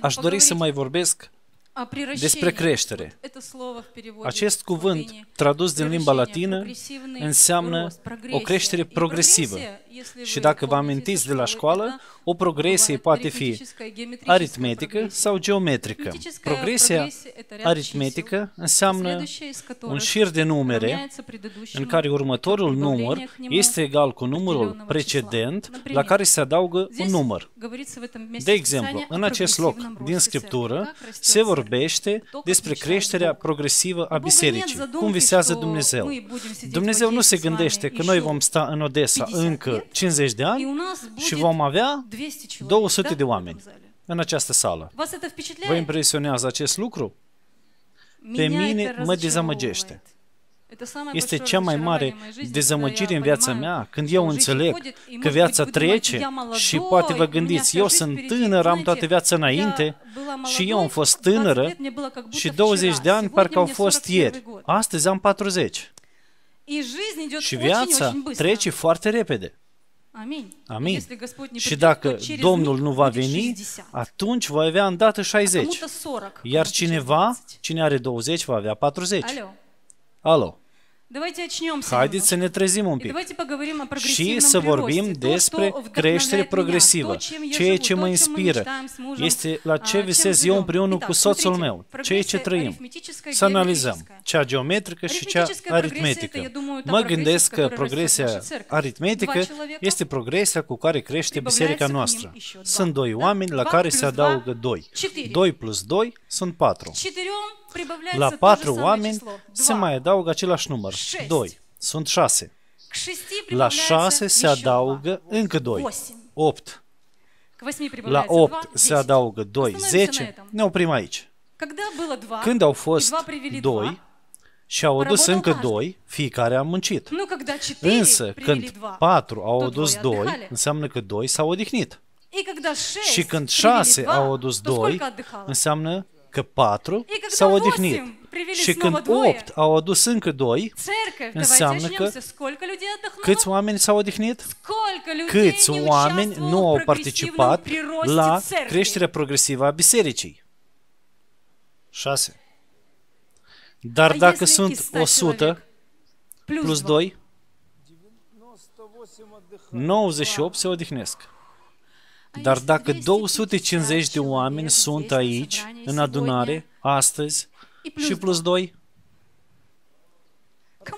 Aș dori să mai vorbesc despre creștere. Acest cuvânt tradus din limba latină înseamnă o creștere progresivă. Și dacă vă amintiți de la școală, o progresie poate fi aritmetică sau geometrică. Progresia aritmetică înseamnă un șir de numere în care următorul număr este egal cu numărul precedent la care se adaugă un număr. De exemplu, în acest loc din Scriptură se vorbește vorbește despre creșterea progresivă a bisericii. Cum visează Dumnezeu? Dumnezeu nu se gândește că noi vom sta în Odessa încă 50 de ani și vom avea 200 de oameni în această sală. Vă impresionează acest lucru? Pe mine mă dezamăgește. Este cea mai mare dezamăgire în viața mea când eu înțeleg că viața trece și poate vă gândiți, eu sunt tânăr, am toată viața înainte și eu am fost tânără și 20 de ani parcă au fost ieri. Astăzi am 40. Și viața trece foarte repede. Amin. Amin. Și dacă Domnul nu va veni, atunci va avea îndată 60. Iar cineva, cine are 20, va avea 40. Alo. Alo. Haideți să ne trezim un pic și să vorbim despre creștere progresivă, ceea ce mă inspiră, este la ce visez eu împreună cu soțul meu, ceea ce trăim. Să analizăm cea geometrică și cea aritmetică. Mă gândesc că progresia aritmetică este progresia cu care crește biserica noastră. Sunt doi oameni la care se adaugă doi. 2 plus 2 sunt 4. La patru oameni se mai adaugă același număr, 6. 2. Sunt 6. La 6 se adaugă încă 2. 8. La 8 se adaugă 2. 10. Ne oprim aici. Când au fost 2, și au adus încă doi, fiecare a muncit. Însă, când patru au adus doi, înseamnă că doi s-au odihnit. Și când șase au adus doi, înseamnă că patru s-au odihnit și când 8 au adus încă 2, înseamnă că câți oameni s-au odihnit? Câți oameni nu au participat la creșterea progresivă a bisericii? 6. Dar dacă sunt 100 plus 2, 98 se odihnesc. Dar dacă 250 de oameni sunt aici, în adunare, astăzi, Plus și plus 2?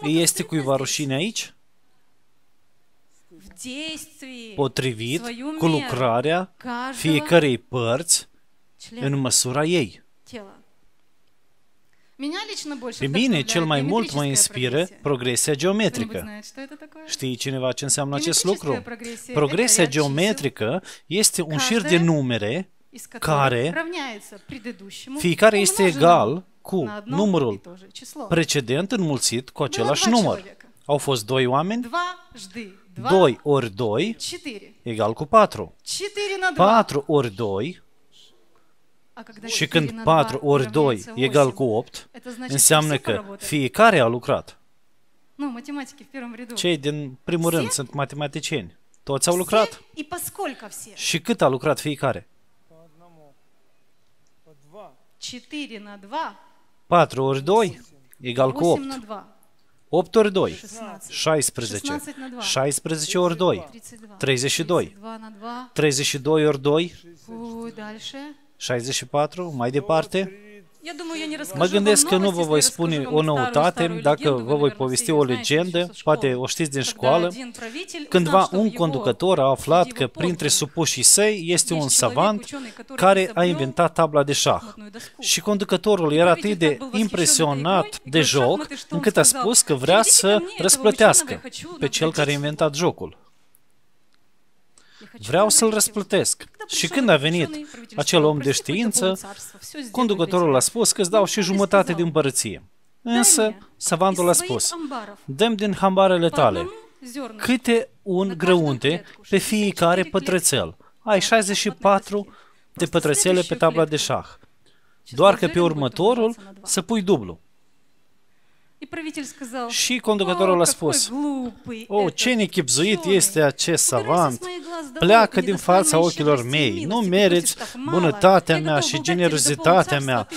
Îi este cuiva rușine aici? Potrivit cu lucrarea fiecarei părți în măsura ei. Pe mine cel mai mult mă inspiră progresia geometrică. Știi cineva ce înseamnă acest lucru? Progresia geometrică este un șir de numere care fiecare este egal cu numărul precedent înmulțit cu același număr. Au fost doi oameni. 2 ori 2 egal cu 4. 4 ori 2 și când 4 ori 2 egal cu 8, înseamnă că fiecare a lucrat. Cei din primul rând sunt matematicieni. Toți au lucrat. Și cât a lucrat fiecare? 4 на 2 4 ori 2 egal cu 8. 8 ori 2, 16. 16 ori 2, 32. 32 ori 2, 64, mai departe. Mă gândesc că nu vă voi spune o noutate, dacă vă voi povesti o legendă, poate o știți din școală. Cândva un conducător a aflat că printre supușii săi este un savant care a inventat tabla de șah. Și conducătorul era atât de impresionat de joc, încât a spus că vrea să răsplătească pe cel care a inventat jocul. Vreau să-l răsplătesc. Și când a venit acel om de știință, conducătorul a spus că îți dau și jumătate din împărăție. Însă, savantul a spus, dăm din hambarele tale. Câte un grăunte pe fiecare pătrățel. Ai 64 de pătrățele pe tabla de șah. Doar că pe următorul să pui dublu. Și conducătorul a spus, O, oh, ce nechipzuit este acest savant! Pleacă din fața ochilor mei, nu meriți bunătatea mea și generozitatea mea.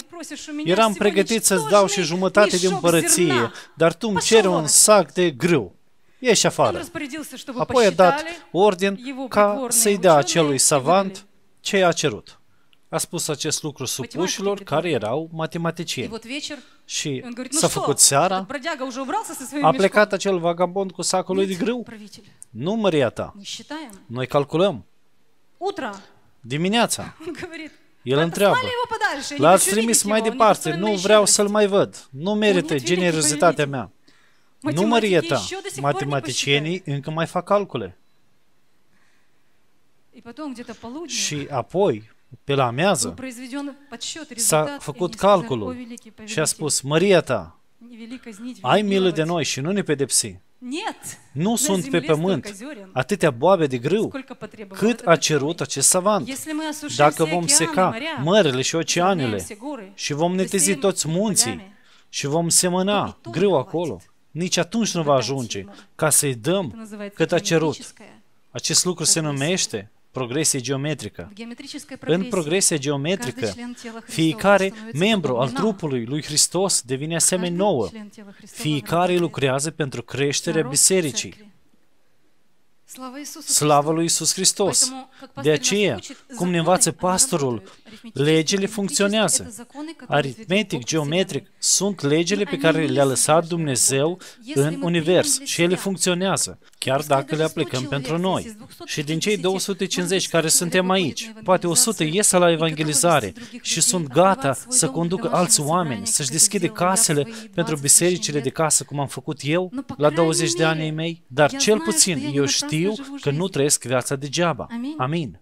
Eram pregătit să-ți dau și jumătate din împărăție, dar tu îmi ceri un sac de grâu. Ieși afară. Apoi a dat ordin ca să-i dea acelui savant ce i-a cerut a spus acest lucru supușilor care erau matematicieni. Și s-a făcut seara, a plecat acel vagabond cu sacul lui de grâu. Nu, Maria ta, noi calculăm. Dimineața. El întreabă, l-ați trimis mai departe, nu vreau să-l mai văd, nu merită generozitatea mea. Nu, măria ta, matematicienii încă mai fac calcule. Și apoi, pe la amiază, s-a făcut calculul și a spus, Măria ta, ai milă de noi și nu ne pedepsi. Nu sunt pe pământ atâtea boabe de grâu cât a cerut acest savant. Dacă vom seca mările și oceanele și vom netezi toți munții și vom semăna grâu acolo, nici atunci nu va ajunge ca să-i dăm cât a cerut. Acest lucru se numește progresie geometrică. În progresie geometrică, fiecare membru al trupului lui Hristos devine asemenea nouă. Fiecare lucrează pentru creșterea bisericii. Slavă lui Iisus Hristos! De aceea, cum ne învață pastorul, legile funcționează. Aritmetic, geometric, sunt legile pe care le-a lăsat Dumnezeu în univers și ele funcționează, chiar dacă le aplicăm pentru noi. Și din cei 250 care suntem aici, poate 100 ies la evangelizare și sunt gata să conducă alți oameni, să-și deschide casele pentru bisericile de casă, cum am făcut eu la 20 de ani ai mei, dar cel puțin eu știu știu că nu trăiesc viața degeaba. Amin. Amin.